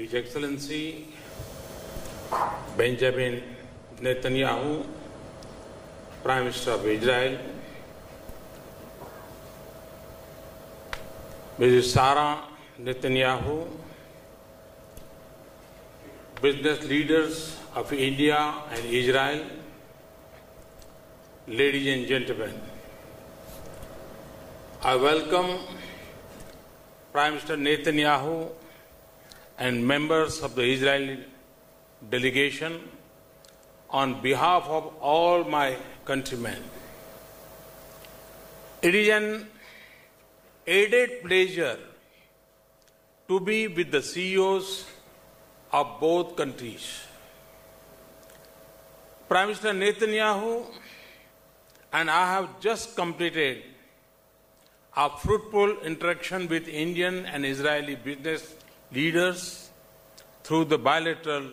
His Excellency Benjamin Netanyahu, Prime Minister of Israel, Mrs. Sarah Netanyahu, business leaders of India and Israel, ladies and gentlemen, I welcome Prime Minister Netanyahu and members of the Israeli delegation on behalf of all my countrymen. It is an added pleasure to be with the CEOs of both countries. Prime Minister Netanyahu and I have just completed a fruitful interaction with Indian and Israeli business leaders through the bilateral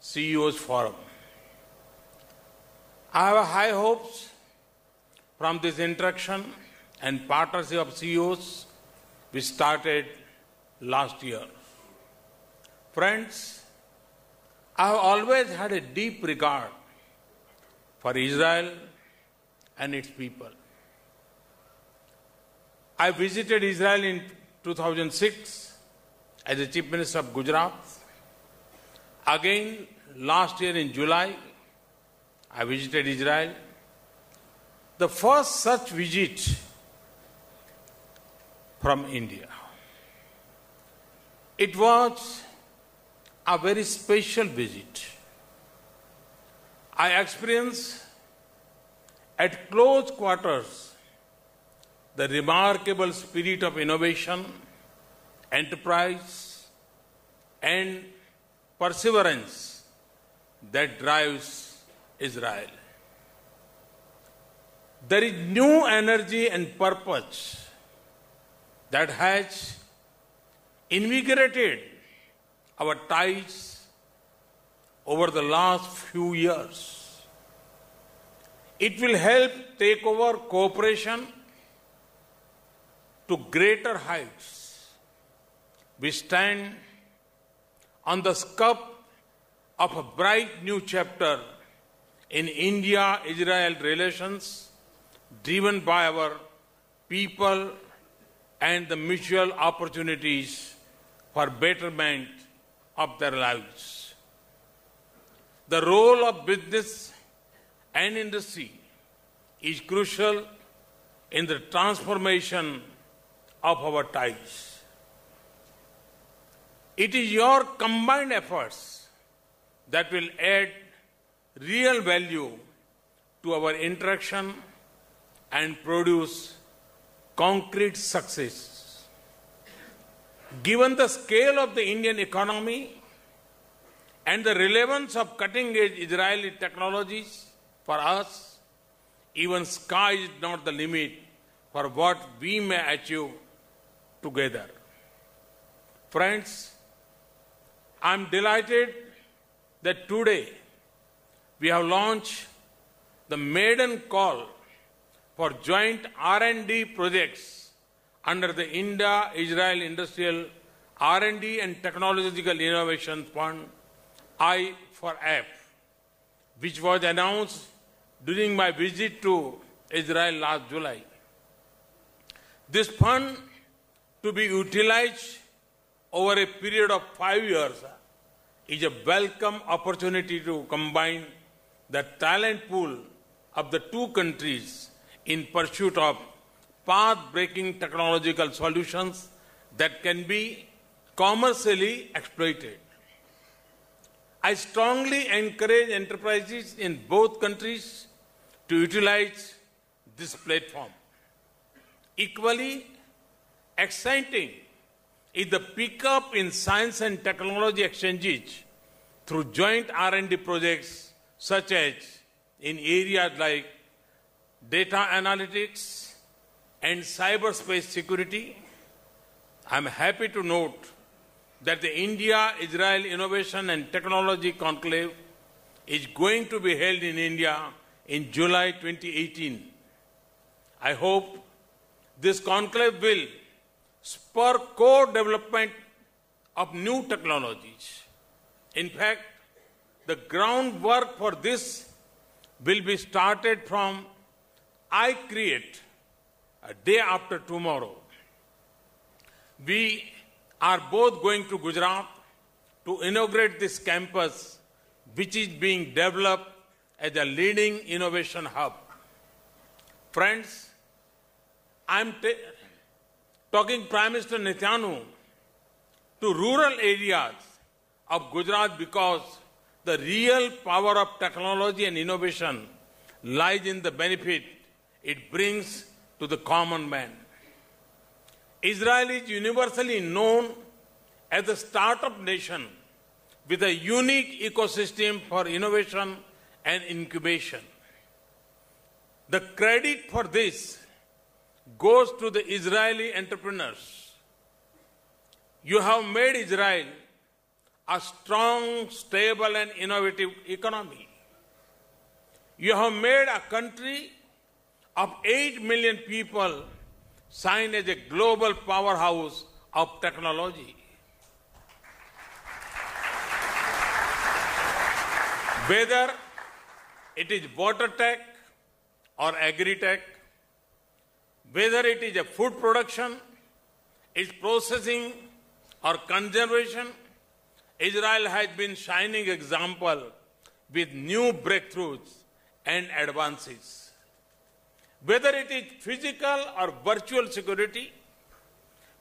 CEOs forum. I have high hopes from this interaction and partnership of CEOs which started last year. Friends, I have always had a deep regard for Israel and its people. I visited Israel in 2006 as the Chief Minister of Gujarat. Again, last year in July, I visited Israel. The first such visit from India. It was a very special visit. I experienced at close quarters the remarkable spirit of innovation, enterprise, and perseverance that drives Israel. There is new energy and purpose that has invigorated our ties over the last few years. It will help take over cooperation to greater heights. We stand on the scope of a bright new chapter in India Israel relations driven by our people and the mutual opportunities for betterment of their lives. The role of business and industry is crucial in the transformation of our ties. It is your combined efforts that will add real value to our interaction and produce concrete success. Given the scale of the Indian economy and the relevance of cutting edge Israeli technologies for us, even sky is not the limit for what we may achieve together. Friends, I am delighted that today we have launched the maiden call for joint R&D projects under the India-Israel Industrial R&D and Technological Innovation Fund, I for F, which was announced during my visit to Israel last July. This fund to be utilized over a period of five years uh, is a welcome opportunity to combine the talent pool of the two countries in pursuit of path-breaking technological solutions that can be commercially exploited. I strongly encourage enterprises in both countries to utilize this platform. Equally exciting is the pickup in science and technology exchanges through joint R&D projects such as in areas like data analytics and cyberspace security. I'm happy to note that the India-Israel Innovation and Technology Conclave is going to be held in India in July 2018. I hope this conclave will spur core development of new technologies. In fact, the groundwork for this will be started from I Create a day after tomorrow. We are both going to Gujarat to inaugurate this campus, which is being developed as a leading innovation hub. Friends, I'm talking Prime Minister Netanyahu to rural areas of Gujarat because the real power of technology and innovation lies in the benefit it brings to the common man. Israel is universally known as a startup nation with a unique ecosystem for innovation and incubation. The credit for this goes to the Israeli entrepreneurs. You have made Israel a strong, stable, and innovative economy. You have made a country of 8 million people sign as a global powerhouse of technology. Whether it is water tech or agri tech, whether it is a food production, its processing or conservation, Israel has been shining example with new breakthroughs and advances. Whether it is physical or virtual security,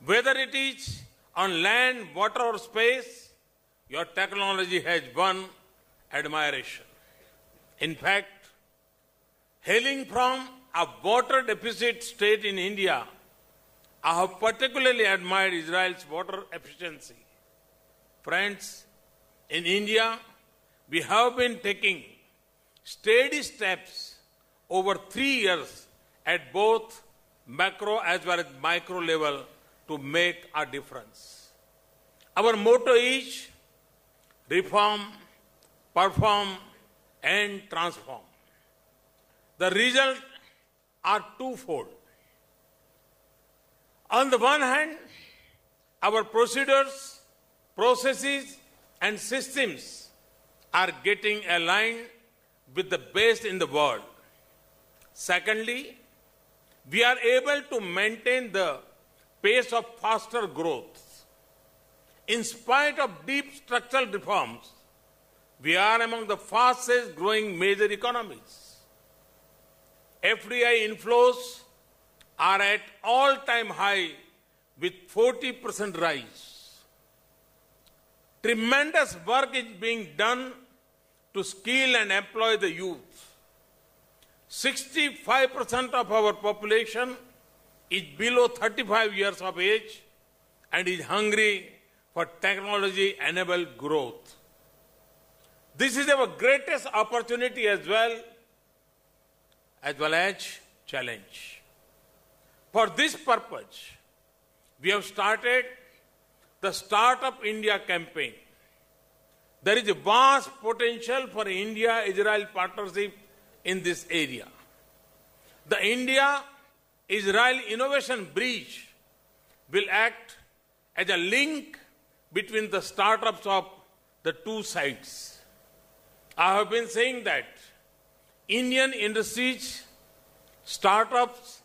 whether it is on land, water or space, your technology has won admiration. In fact, hailing from a water deficit state in India, I have particularly admired Israel's water efficiency. Friends, in India, we have been taking steady steps over three years at both macro as well as micro level to make a difference. Our motto is reform, perform, and transform. The results are twofold. On the one hand, our procedures, processes, and systems are getting aligned with the best in the world. Secondly, we are able to maintain the pace of faster growth. In spite of deep structural reforms, we are among the fastest growing major economies. FDI inflows are at all time high with 40% rise. Tremendous work is being done to skill and employ the youth. 65% of our population is below 35 years of age and is hungry for technology enabled growth. This is our greatest opportunity as well as well as challenge. For this purpose, we have started the Startup India campaign. There is a vast potential for India-Israel partnership in this area. The India-Israel Innovation Bridge will act as a link between the startups of the two sides. I have been saying that Indian industries, startups,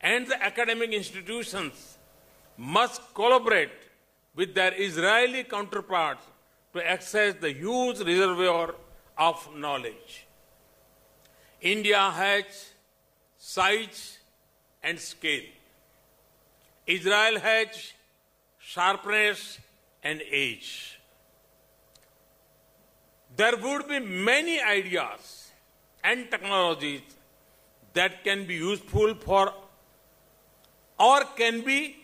and the academic institutions must collaborate with their Israeli counterparts to access the huge reservoir of knowledge. India has size and scale. Israel has sharpness and age. There would be many ideas and technologies that can be useful for or can be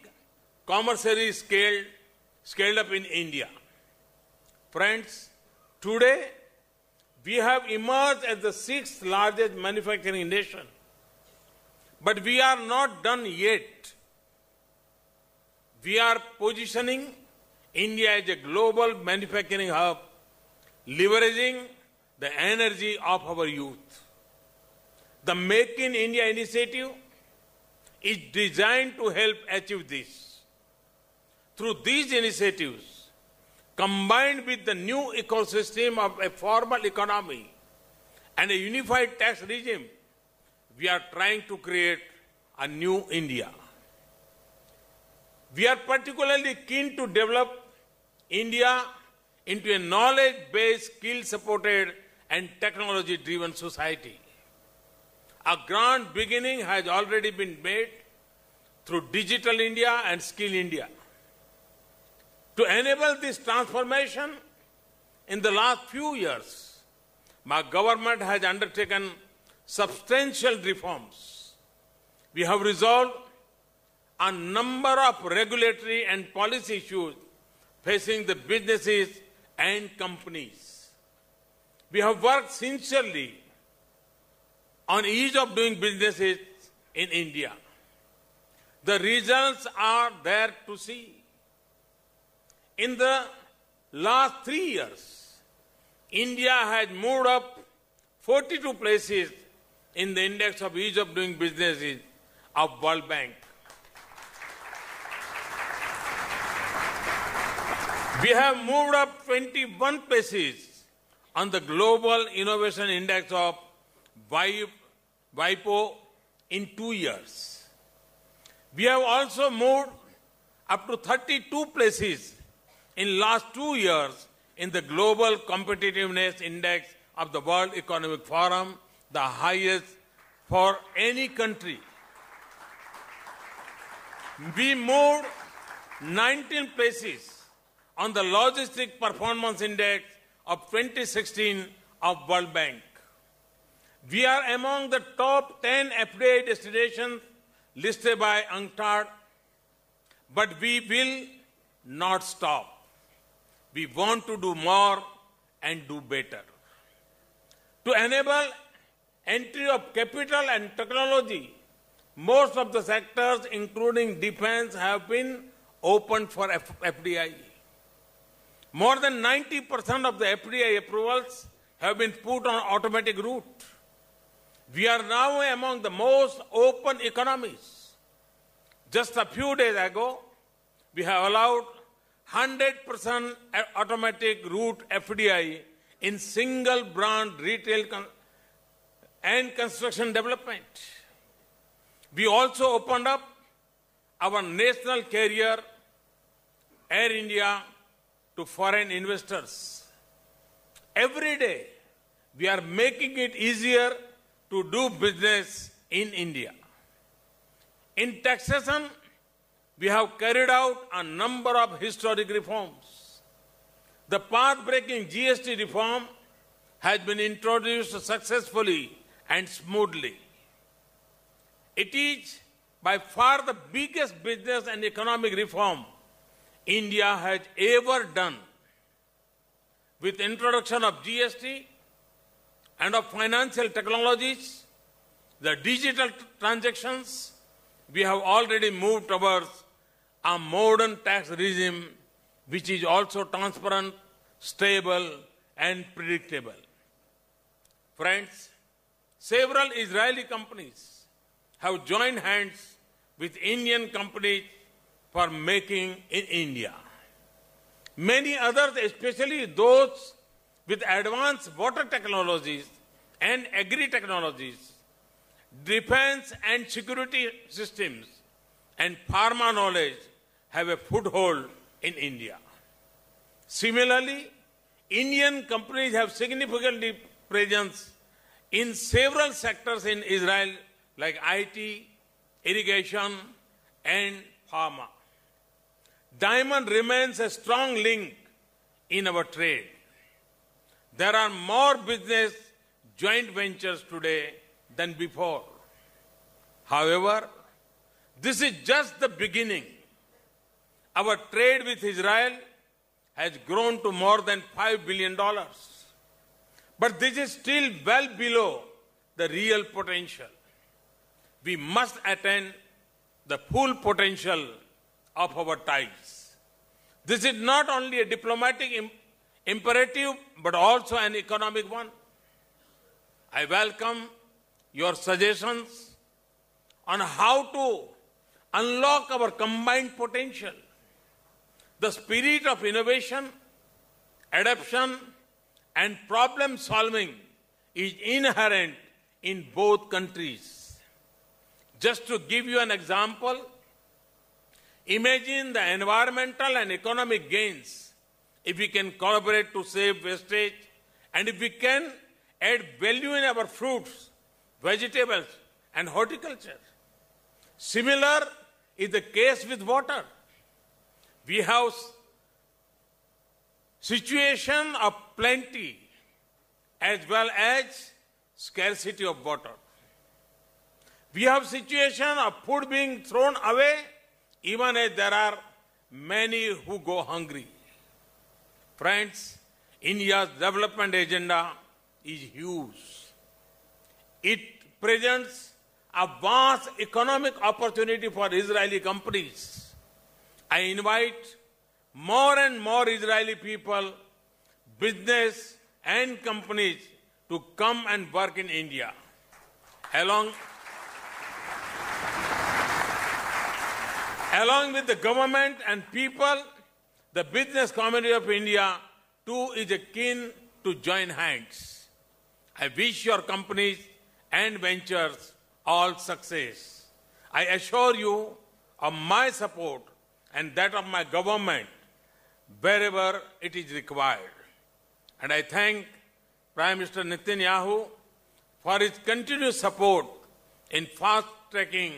commercially scaled, scaled up in India. Friends, today we have emerged as the sixth largest manufacturing nation. But we are not done yet. We are positioning India as a global manufacturing hub, leveraging the energy of our youth. The Make in India initiative is designed to help achieve this. Through these initiatives, combined with the new ecosystem of a formal economy and a unified tax regime, we are trying to create a new India. We are particularly keen to develop India into a knowledge based, skill supported, and technology driven society. A grand beginning has already been made through Digital India and Skill India. To enable this transformation, in the last few years, my government has undertaken substantial reforms. We have resolved a number of regulatory and policy issues facing the businesses and companies. We have worked sincerely on ease of doing businesses in India. The results are there to see. In the last three years, India has moved up 42 places in the index of ease of doing businesses of World Bank. We have moved up 21 places on the Global Innovation Index of WIPO in two years. We have also moved up to 32 places in last two years in the Global Competitiveness Index of the World Economic Forum, the highest for any country. We moved 19 places on the Logistic Performance Index of 2016 of World Bank. We are among the top 10 FDI destinations listed by UNCTAD, but we will not stop. We want to do more and do better. To enable entry of capital and technology, most of the sectors, including defense, have been opened for F- FDI. More than 90% of the FDI approvals have been put on automatic route. We are now among the most open economies. Just a few days ago, we have allowed 100% automatic route FDI in single brand retail con- and construction development. We also opened up our national carrier, Air India, to foreign investors. Every day, we are making it easier to do business in India. In taxation, we have carried out a number of historic reforms. The path breaking GST reform has been introduced successfully and smoothly. It is by far the biggest business and economic reform India has ever done. With introduction of GST and of financial technologies, the digital transactions, we have already moved towards a modern tax regime which is also transparent, stable, and predictable. Friends, several Israeli companies have joined hands with Indian companies for making in India. Many others, especially those with advanced water technologies and agri technologies, defense and security systems, and pharma knowledge have a foothold in India. Similarly, Indian companies have significant presence in several sectors in Israel like IT, irrigation, and pharma. Diamond remains a strong link in our trade. There are more business joint ventures today than before. However, this is just the beginning. Our trade with Israel has grown to more than $5 billion. But this is still well below the real potential. We must attain the full potential of our ties. This is not only a diplomatic Im- imperative but also an economic one. I welcome your suggestions on how to unlock our combined potential. The spirit of innovation adaptation, and problem solving is inherent in both countries. Just to give you an example, imagine the environmental and economic gains if we can collaborate to save wastage and if we can add value in our fruits, vegetables, and horticulture. Similar is the case with water. We have situation of plenty as well as scarcity of water. We have situation of food being thrown away even if there are many who go hungry. Friends, India's development agenda is huge. It presents a vast economic opportunity for Israeli companies. I invite more and more Israeli people, business and companies to come and work in India. Along, along with the government and people, the business community of India too is keen to join hands. I wish your companies and ventures all success. I assure you of my support and that of my government wherever it is required. And I thank Prime Minister Netanyahu for his continued support in fast tracking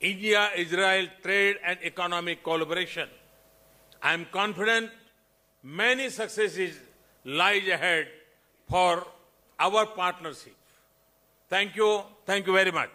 India Israel trade and economic collaboration. I am confident many successes lie ahead for our partnership. Thank you. Thank you very much.